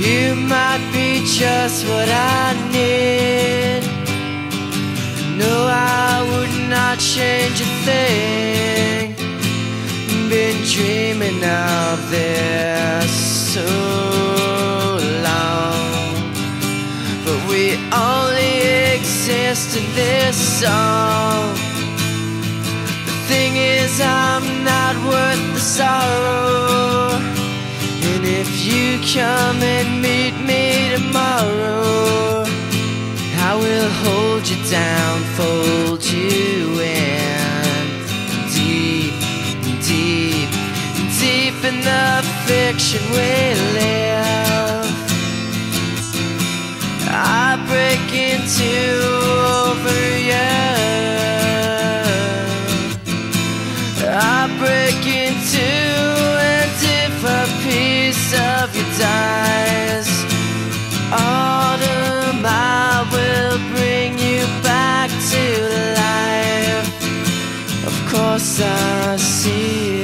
You might be just what I need. No, I would not change a thing. Been dreaming of this so long. But we only exist in this song. The thing is, I'm hold you down, fold you in deep, deep, deep in the fiction we live. I break into course I see